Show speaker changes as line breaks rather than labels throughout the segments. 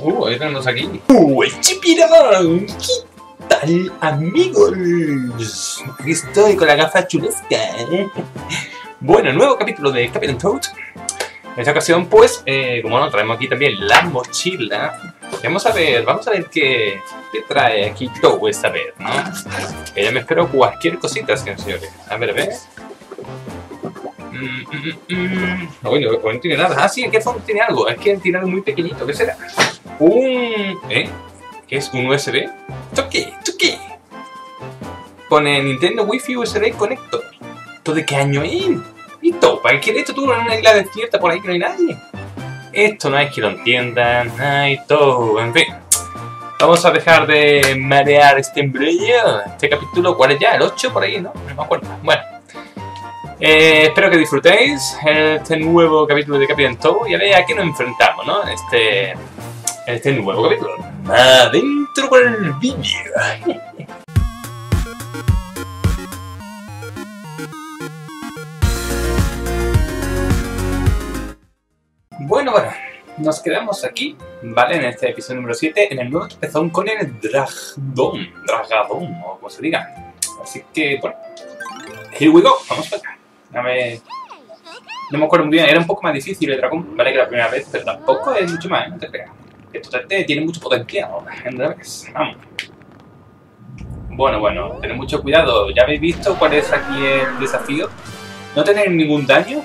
Uh,
tenemos aquí.
uh. ¿Qué tal, amigos? Aquí estoy con la gafa chulesca. Bueno, nuevo capítulo de Captain Toad. En esta ocasión, pues, eh, como no, traemos aquí también la mochila. Vamos a ver, vamos a ver qué, qué trae aquí Toad esta vez, ¿no? Que ya me espero cualquier cosita, señores. A ver, a ver. Mm, mm, mm. No, bueno, no tiene nada. Ah, sí, al fondo tiene algo. Es que tiene algo muy pequeñito. ¿Qué será? Un... ¿Eh? ¿Qué es? ¿Un USB? ¿Esto qué? Pone Nintendo Wi-Fi USB Connector. ¿Esto de qué año es? ¿Esto? ¿Para qué esto tú en una isla desierta por ahí que no hay nadie? Esto no es que lo entiendan. Ay, todo. En fin. Vamos a dejar de marear este embrollo. Este capítulo, ¿cuál es ya? ¿El 8 por ahí? No, no me acuerdo. Bueno. Eh, espero que disfrutéis este nuevo capítulo de Capitán Tobo y a ver a qué nos enfrentamos, ¿no? Este, este nuevo capítulo. Adentro con el vídeo. Bueno, bueno, nos quedamos aquí, ¿vale? En este episodio número 7, en el nuevo tropezón con el Dragdón, Dragadón, o como se diga. Así que, bueno, here we go, vamos para acá. A ver, no me acuerdo muy bien, era un poco más difícil el dragón, vale que la primera vez, pero tampoco es mucho más, no te creas. Esto tiene mucho potencial, ¿entendés? Vamos. Bueno, bueno, tened mucho cuidado, ya habéis visto cuál es aquí el desafío. No tener ningún daño,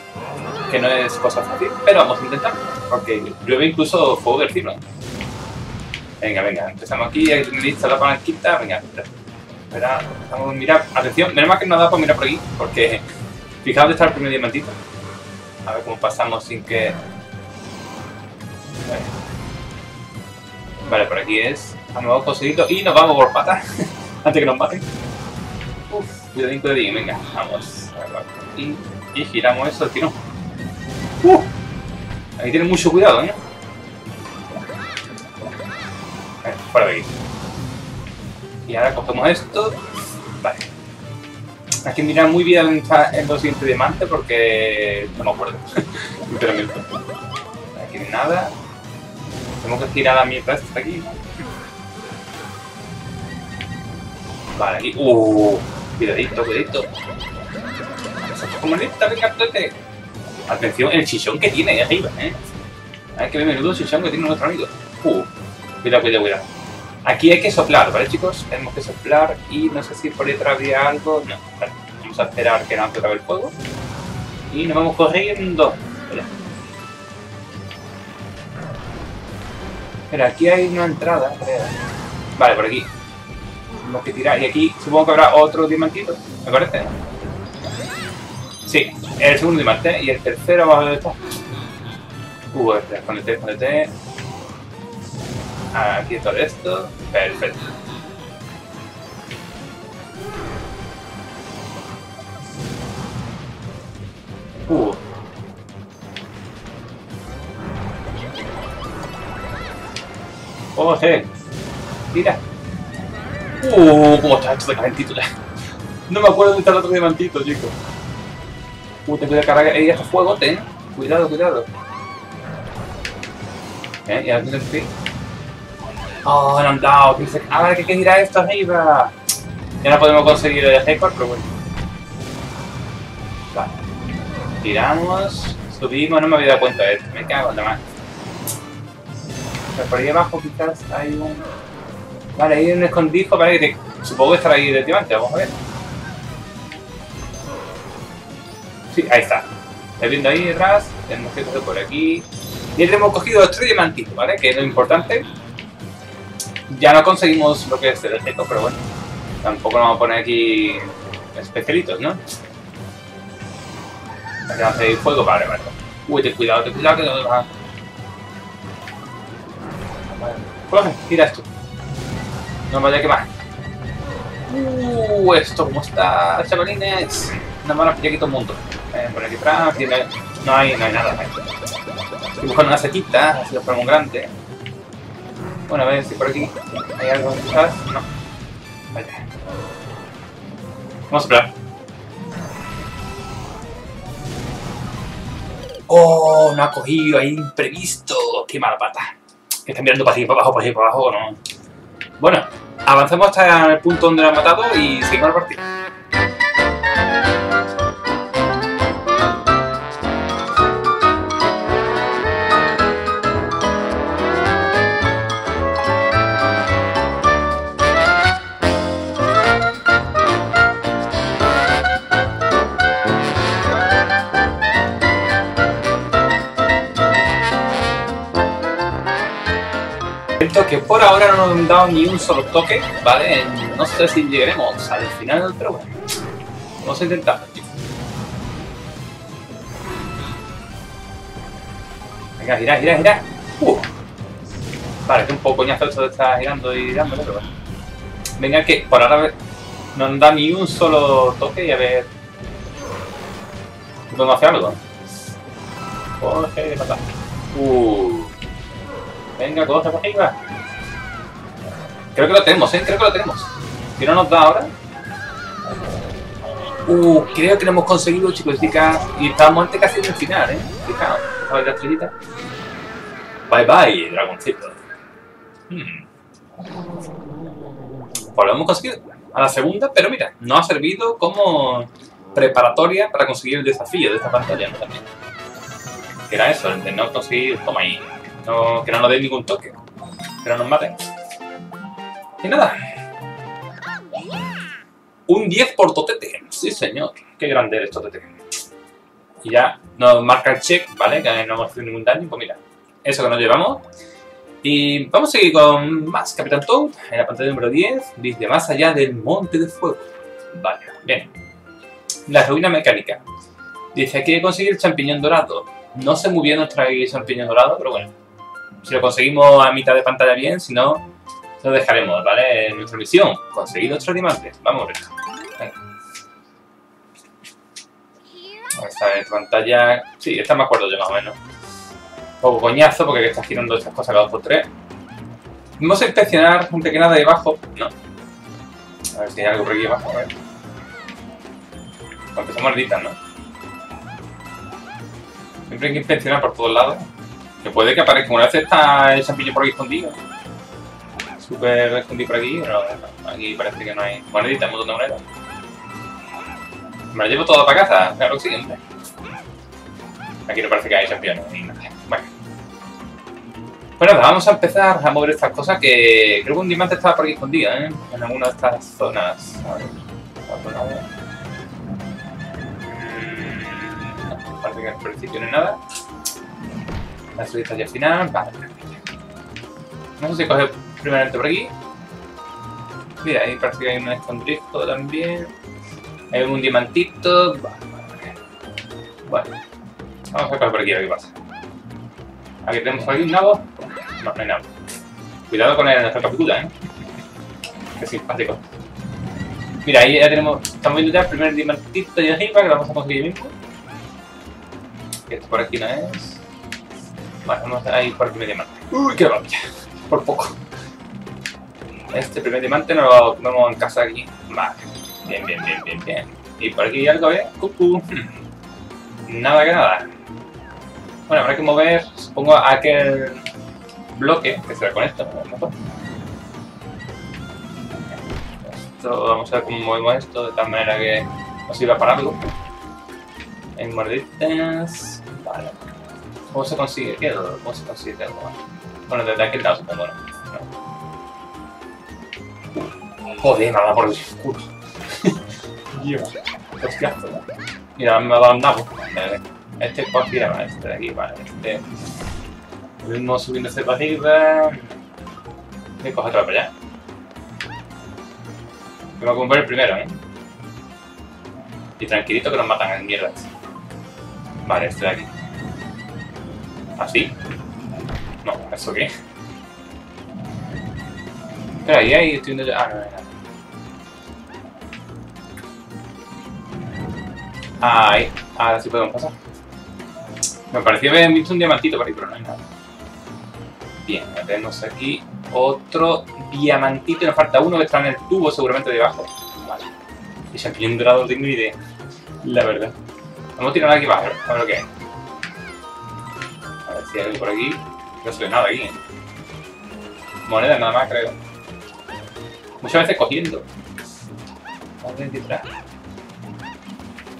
que no es cosa fácil, pero vamos a intentarlo, porque llueve incluso fuego del cielo. Venga, venga, empezamos aquí, hay lista la palanquita, venga, espera, vamos a mirar, atención, menos mal que no da para mirar por aquí, porque fijaos dónde está el primer diamantito. A ver cómo pasamos sin que... Vale, Vale, por aquí es, a conseguirlo y nos vamos por patas, antes que nos maten. Uf, cuidadín, cuidadín, venga, vamos, y giramos eso, tirón. Uh, ahí tiene mucho cuidado, ¿eh? Eh, Fuera de aquí. Y ahora cogemos esto. Hay que mirar muy bien en los siguientes diamantes porque no me acuerdo. Sinceramente. Aquí nada. Tenemos que girar la mierda esta aquí. Vale, aquí. Uh, cuidadito, cuidadito. Como lista, venga, tote. Atención, el chichón que tiene ahí arriba, ¿eh? Hay que ver menudo chichón que tiene nuestro amigo. Uh, cuidado, cuidado, cuidado. Aquí hay que soplar, ¿vale, chicos? Tenemos que soplar y no sé si por detrás había algo. No, vale. Vamos a esperar que no acabe el fuego. Y nos vamos corriendo. Espera. Espera, aquí hay una entrada. Vale, por aquí. Tenemos que tirar. Y aquí supongo que habrá otro diamantito, me parece. Sí, el segundo diamante y el tercero abajo de esto. Uh, espera, ponete, ponete. Aquí todo esto. Perfecto. Uh. Oje. Mira. Uh, cómo está hecho de calentito. No me acuerdo está el otro diamantito, chicos. Uh, te voy a cargar ahí ese fuego, ten. Cuidado, cuidado. ¿Eh? ¿Y ahora tienes que Oh, no han dado. Ahora que hay que tirar esto arriba. Ya no podemos conseguir el récord, pero bueno. Vale. Tiramos. Subimos, no me había dado cuenta de esto. Me cago en la mano. Por ahí abajo quizás hay un... Vale, hay un escondijo, vale, que supongo que estará ahí de diamante, vamos a ver. Sí, ahí está. ¿Estáis viendo ahí detrás? Tenemos que por aquí. Y hemos cogido los tres diamantitos, ¿vale? Que es lo importante. Ya no conseguimos lo que es el objeto, pero bueno. Tampoco nos vamos a poner aquí especialitos, ¿no? Vamos a hacer fuego, vale, vale. Uy, ten cuidado, ten cuidado que no nos va a... Coge, tira esto. No me vaya a quemar. Uh, esto cómo está, chavalines. No me van a pillar aquí todo el mundo. Eh, por aquí atrás, no hay, no hay nada. Estoy buscando una setita, así lo ponemos grande. Bueno, a ver si por aquí hay algo quizás. No. Vale. Vamos a esperar. ¡Oh! No ha cogido ahí imprevisto. ¡Qué mala pata! Están mirando para arriba, para abajo, para arriba, para abajo, no. Bueno, avancemos hasta el punto donde lo han matado y seguimos el partido. Que por ahora no nos han dado ni un solo toque, ¿vale? No sé si llegaremos al final, pero bueno. Vamos a intentar. Venga, gira, gira, gira. Uh. Vale, que un poco coñazo esto de estar girando y dándole, pero bueno. Venga, que por ahora no han dado ni un solo toque y a ver... ¿Podemos hacer algo? Coge de. Venga, coge por arriba. Creo que lo tenemos, ¿eh? Creo que lo tenemos. Si no nos da ahora... Uh, creo que lo hemos conseguido, chicos y chicas. Estamos antes casi en el final, ¿eh? Fijaos, a ver la estrellita. Bye bye, dragoncito. Hmm. Pues lo hemos conseguido a la segunda, pero mira, nos ha servido como preparatoria para conseguir el desafío de esta pantalla ¿no? también. Era eso, el de no conseguir, toma ahí, no, que no nos den ningún toque, que no nos maten. Y nada. Un 10 por Totete, sí señor, qué grande eres Totete. Y ya nos marca el check, ¿vale? Que no hemos hecho ningún daño, pues mira, eso que nos llevamos. Y vamos a seguir con más Capitán Toad, en la pantalla número 10, dice más allá del monte de fuego. Vale, bien. La ruina mecánica. Dice, hay que conseguir el champiñón dorado. No sé muy bien nuestra champiñón dorado, pero bueno. Si lo conseguimos a mitad de pantalla bien, si no, lo dejaremos, ¿vale? En nuestra misión, conseguir nuestros diamantes. Vamos a ver. Venga. Esta es pantalla... Sí, esta me acuerdo yo más o menos. Un poco coñazo porque está girando estas cosas cada dos por tres. Vamos a inspeccionar un pequeño de abajo. No. A ver si hay algo por aquí abajo. A ver. Son malditas, ¿no? Siempre hay que inspeccionar por todos lados. Que puede que aparezca. Una está el champiñón por aquí escondido. Súper escondido por aquí, pero aquí parece que no hay moneditas, un montón de monedas. Me las llevo todas para casa, claro que sí, hombre. Aquí no parece que hay champiñones ni nada. Bueno. Pues nada, vamos a empezar a mover estas cosas que creo que un diamante estaba por aquí escondido, ¿eh? En alguna de estas zonas. A ver. No, parece que en principio no hay nada. La subida al final. Vale, No sé si coge primeramente por aquí. Mira, ahí parece que hay un escondrijo también. Hay un diamantito. Vale. Bueno. Vamos a coger por aquí a ver qué pasa. Aquí tenemos aquí un nabo. No, no hay nada. Cuidado con el captura, ¿eh? Qué simpático. Mira, ahí ya tenemos... Estamos viendo ya el primer diamantito de arriba que lo vamos a conseguir mismo. Esto por aquí no es. Vale, vamos a ir por el primer diamante. Uy, qué rabia. Por poco. Este primer diamante nos lo comemos en casa aquí. Vale. Bien, bien, bien, bien, bien. Y por aquí algo, ¿eh? Cucú. Nada que nada. Bueno, habrá que mover, supongo, aquel bloque que se conecta, a lo mejor. Esto, vamos a ver cómo movemos esto, de tal manera que nos sirva para algo. En morditas. Vale. ¿Cómo se consigue? ¿Qué? ¿Cómo se consigue? Bueno, desde aquel lado supongo, ¿no? Joder, nada por el culo. Dios. Hostiazo. Mira, me ha dado un nabo. Este es cualquiera, este de aquí, vale. Este. Mismo subiendo este para arriba. Y coge otra para allá. Me voy a comprar el primero, ¿eh? Y tranquilito que nos matan en mierda. Vale, este de aquí. ¿Así? No, ¿eso qué? Espera, ahí, ahí estoy viendo. Ah, no, no, no. Ahí, ahora sí podemos pasar. Me parecía haber visto un diamantito por ahí, pero no hay nada. Bien, tenemos aquí otro diamantito y nos falta uno que está en el tubo seguramente debajo. Vale. Y champiñón dorado no tengo idea. La verdad. Vamos a tirar aquí abajo, a ver lo que hay. Si hay por aquí. No se ve nada aquí. Monedas nada más, creo. Muchas veces cogiendo. A detrás.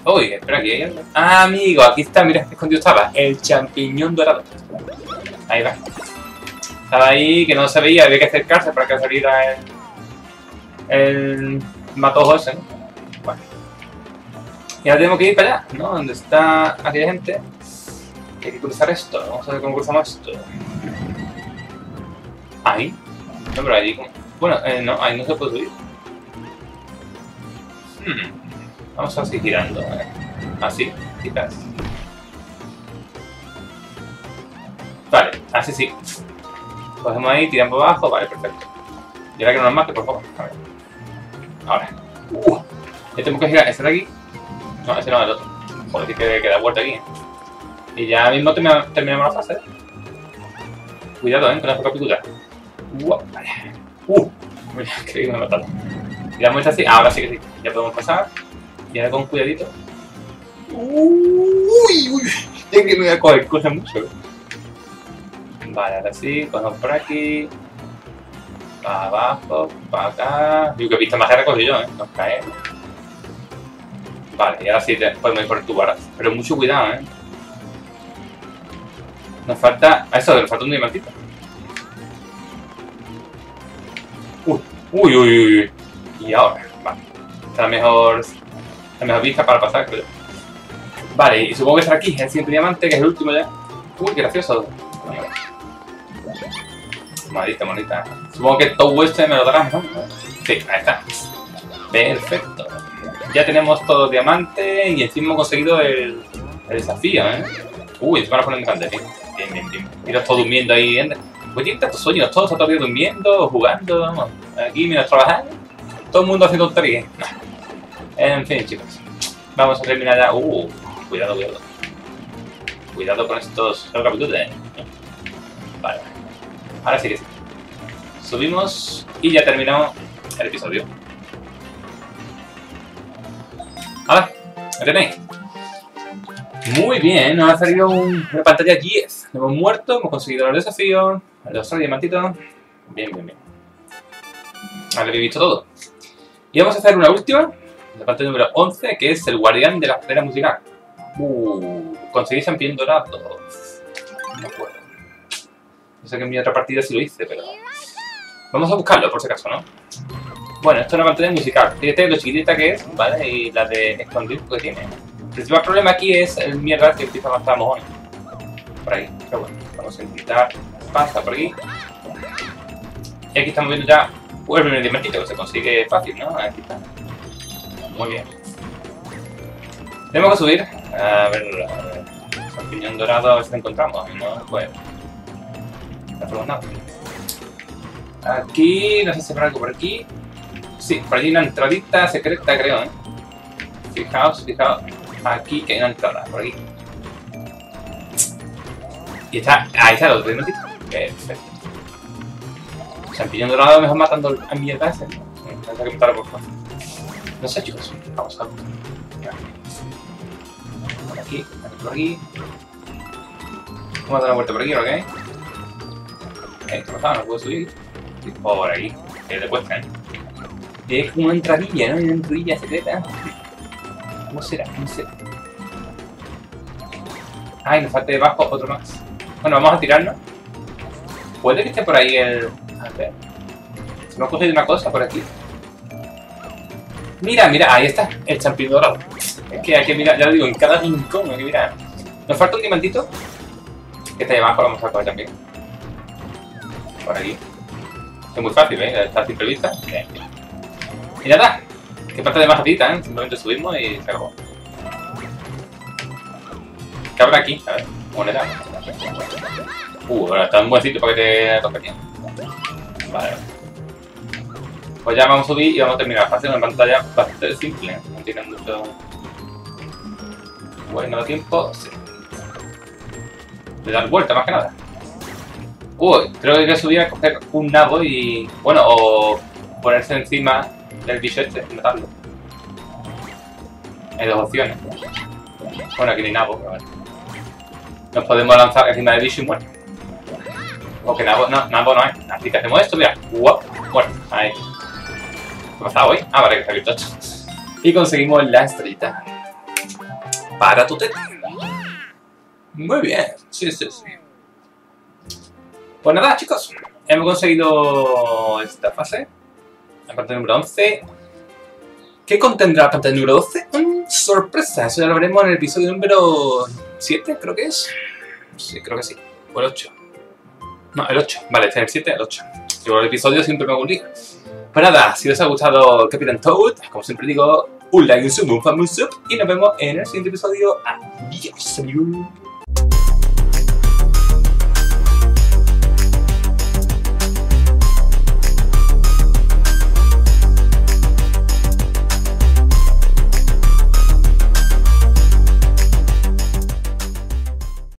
Uy, espera, aquí hay algo. Ah, amigo, aquí está, mira, escondido estaba. El champiñón dorado. Ahí va. Estaba ahí, que no se veía, había que acercarse para que saliera el... El matojo ese, ¿no? Bueno. Y ahora tenemos que ir para allá, ¿no? Donde está aquella gente. Que hay que cruzar esto. Vamos a ver cómo cruzamos esto. Ahí. No, pero como- Bueno, eh, no, ahí no se puede subir. Hmm. Vamos a seguir girando. ¿eh? Así, quizás. Vale, así sí. Cogemos ahí, tiramos abajo, vale, perfecto. Y ahora que no nos mate, por favor. A ver. Ahora. Uh, ya tenemos que girar. ¿Ese de aquí? No, ese no, el otro. Joder, que, que da vuelta aquí. Y ya mismo termina- terminamos la fase. Cuidado, ¿eh? Con la captura. Uh, vale. Uh, mira, que me. Tiramos esta así. Ahora sí que sí. Ya podemos pasar. Y ahora con cuidadito. Uy, uy. Ya que me voy a coger cosas mucho. ¿eh? Vale, ahora sí, cogemos por aquí. Para abajo, para acá. Digo que vista más larga cogí yo, ¿eh? Nos caemos. Vale, y ahora sí podemos ir por ahora. Pero mucho cuidado, ¿eh? Nos falta... a Eso, nos falta un diamantito. Uy, uy, uy, uy. Y ahora, vale. Está la mejor... La mejor vista para pasar, creo. Vale, y supongo que será aquí, el siguiente diamante, que es el último ya. Uy, qué gracioso. Maldita, maldita. Supongo que todo este me lo darán, ¿no? Sí, ahí está. Perfecto. Ya tenemos todo diamante y encima hemos conseguido el, el desafío, ¿eh? Uy, se van a poner grande, bien. Bien, bien, bien. Mira, todos durmiendo ahí. ¿eh? Pues tienen tantos sueños, todos todo el día durmiendo, jugando, vamos. Aquí, mira, trabajando. Todo el mundo haciendo tonterías. En fin, chicos. Vamos a terminar ya. Uh, cuidado, cuidado. Cuidado con estos capítulos. ¿eh? Vale. Ahora sí que. Subimos y ya terminamos el episodio. Ahora, ¿me tenéis? Muy bien, nos ha salido un- una pantalla 10. Hemos muerto, hemos conseguido los desafíos, los tres diamantitos. Bien, bien, bien. Habéis visto todo. Y vamos a hacer una última, la pantalla número 11, que es el guardián de la esfera musical. Uh, conseguí champion dorado. No me acuerdo. No sé que en mi otra partida sí lo hice, pero... Vamos a buscarlo, por si acaso, ¿no? Bueno, esto es una pantalla musical. Fíjate lo chiquitita que es, ¿vale? Y la de escondido que tiene. Principal problema aquí es el mierda que empieza a gastar mojones. Por ahí. Pero bueno, vamos a intentar. Pasa por aquí. Y aquí estamos viendo ya uh, el diamantito que se consigue fácil, ¿no? Aquí está. Muy bien. Tenemos que subir. A ver, a ver. Champiñón dorado, a ver si lo encontramos. No, pues. Nada. Aquí, no sé si habrá algo por aquí. Sí, por allí una entradita secreta, creo, ¿eh? Fijaos, fijaos. Aquí que hay una entrada, por aquí. Y está, ahí está el otro diamantito. Perfecto. Champiñón dorado mejor matando a mierda ese. ¿no? Que. No sé, chicos. Vamos a ver. Por aquí, por aquí. Vamos a dar una vuelta por aquí, ¿ok? Eh, trozado, no puedo subir. Por ahí, que te cuesta, ¿eh? Es como una entradilla, ¿no? Una entradilla secreta. ¿Cómo será? ¿Cómo será? Ay, nos falta debajo otro más. Bueno, vamos a tirarnos. Puede que esté por ahí el... A ver. Se me ha una cosa por aquí. Mira, mira, ahí está, el champion dorado. Es que hay que mirar, ya lo digo, en cada rincón hay que mirar. Nos falta un diamantito. Que está ahí abajo, lo vamos a coger también. Por aquí. Es muy fácil, ¿eh? Está. Bien, bien. Y nada, que parte de más ratita, ¿eh? Simplemente subimos y se acabó. ¿Qué habrá aquí? A ver, moneda. Uh, ahora está un buen sitio para que te aquí. Vale. Pues ya vamos a subir y vamos a terminar la fase una pantalla bastante simple, ¿eh? No tiene mucho... Bueno, tiempo, sí. De dar vuelta, más que nada. Uy, creo que hay que subir a coger un nabo y... Bueno, o ponerse encima del bicho este y matarlo. Hay dos opciones. Bueno, aquí hay nabo, pero vale. Nos podemos lanzar encima de bicho y muerte. O que nada, no, nada no hay. Así que hacemos esto, mira. Guap, bueno, ahí. ¿Cómo está hoy? Ah, vale, que está abierto. Y conseguimos la estrellita. Para tu teta. Muy bien, sí, sí, sí. Pues nada, chicos. Hemos conseguido esta fase. La parte número 11. ¿Qué contendrá la parte número 12? Mm, sorpresa, eso ya lo veremos en el episodio número 7, creo que es. Sí, creo que sí. O el 8. No, el 8. Vale, este es el 7, el 8. Yo el episodio siempre me hago un lío. Pues nada, si os ha gustado Capitán Toad, como siempre digo, un like, un sub, un fan, un sub, y nos vemos en el siguiente episodio. Adiós, adiós.